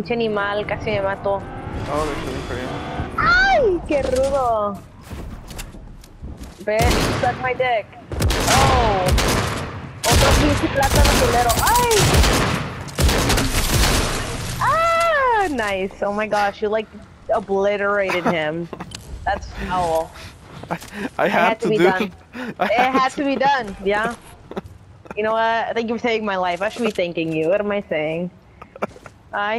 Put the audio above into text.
Pinche animal, casi me mató. Oh, ¡Ay! ¡Qué rudo! Ven, suck my dick. Oh. Otro pinche plátano culero. ¡Ay! Ah! Nice. Oh my gosh, you like obliterated him. That's foul. I, It had to be do done. I It had had to be done. Yeah. You know what? Thank you for saving my life. I should be thanking you. What am I saying? I